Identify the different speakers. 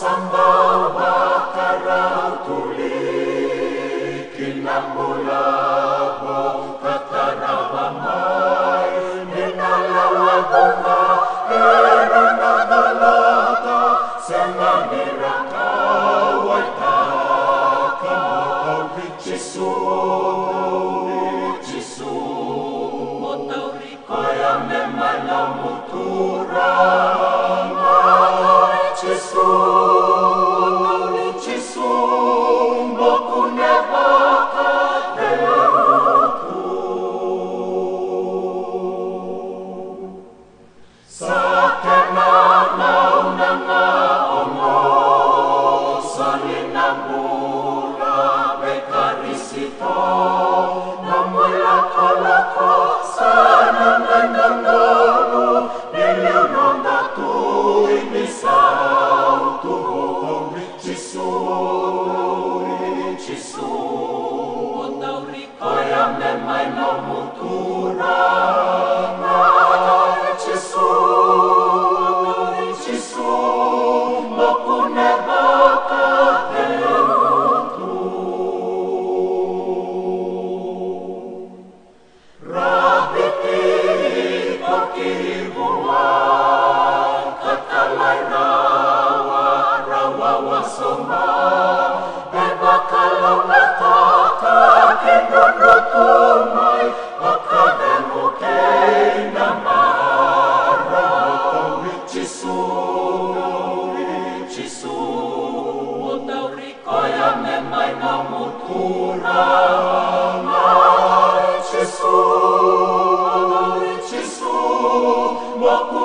Speaker 1: sambava karatuli kinambulavo kataravamai ninalalagona erunadalata senamirakawaitakamo chisu chisu mutura. soul. holy, holy, holy, Mă